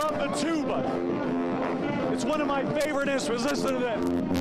love the tuba. It's one of my favorite instruments. Listen to this.